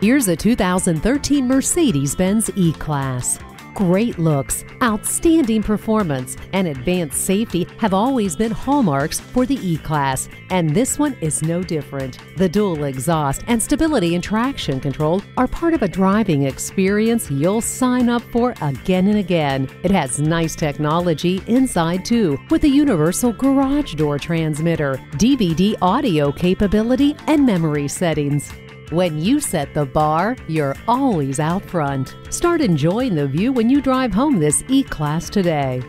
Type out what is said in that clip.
Here's a 2013 Mercedes-Benz E-Class. Great looks, outstanding performance, and advanced safety have always been hallmarks for the E-Class, and this one is no different. The dual exhaust and stability and traction control are part of a driving experience you'll sign up for again and again. It has nice technology inside too, with a universal garage door transmitter, DVD audio capability, and memory settings. When you set the bar, you're always out front. Start enjoying the view when you drive home this E-Class today.